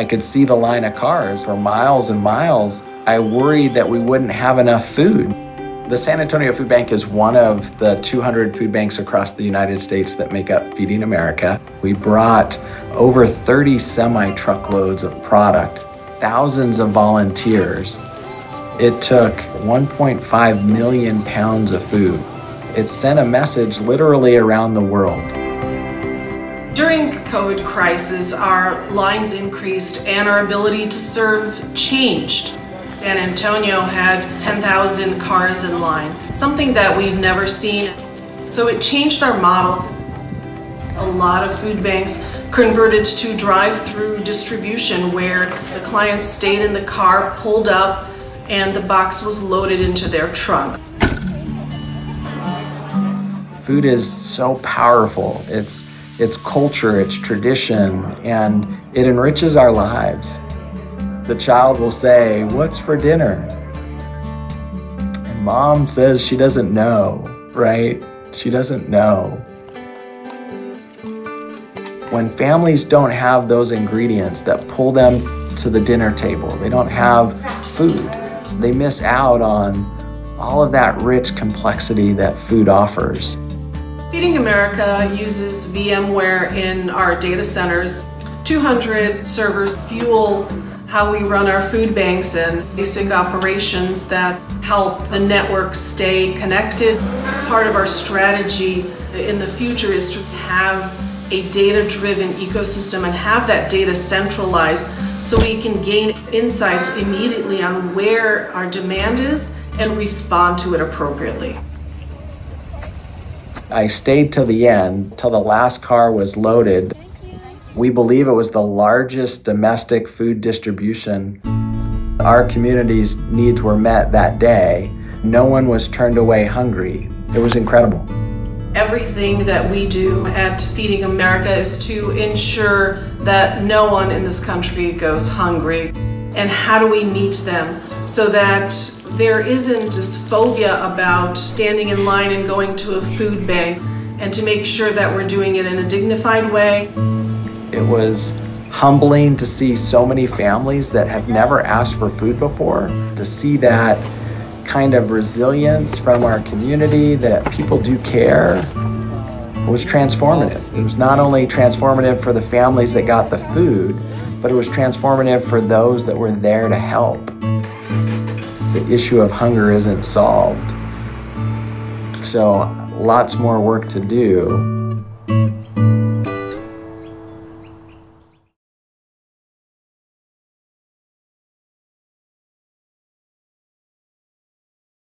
I could see the line of cars for miles and miles. I worried that we wouldn't have enough food. The San Antonio Food Bank is one of the 200 food banks across the United States that make up Feeding America. We brought over 30 semi truckloads of product, thousands of volunteers. It took 1.5 million pounds of food. It sent a message literally around the world. During COVID crisis, our lines increased and our ability to serve changed. San Antonio had 10,000 cars in line, something that we've never seen. So it changed our model. A lot of food banks converted to drive-through distribution where the clients stayed in the car, pulled up, and the box was loaded into their trunk. Food is so powerful. It's it's culture, it's tradition, and it enriches our lives the child will say, What's for dinner? And mom says she doesn't know, right? She doesn't know. When families don't have those ingredients that pull them to the dinner table, they don't have food, they miss out on all of that rich complexity that food offers. Feeding America uses VMware in our data centers. 200 servers fuel how we run our food banks and basic operations that help the network stay connected. Part of our strategy in the future is to have a data-driven ecosystem and have that data centralized so we can gain insights immediately on where our demand is and respond to it appropriately. I stayed till the end, till the last car was loaded. We believe it was the largest domestic food distribution. Our community's needs were met that day. No one was turned away hungry. It was incredible. Everything that we do at Feeding America is to ensure that no one in this country goes hungry. And how do we meet them so that there isn't this phobia about standing in line and going to a food bank and to make sure that we're doing it in a dignified way. It was humbling to see so many families that have never asked for food before, to see that kind of resilience from our community that people do care was transformative. It was not only transformative for the families that got the food, but it was transformative for those that were there to help the issue of hunger isn't solved. So, lots more work to do.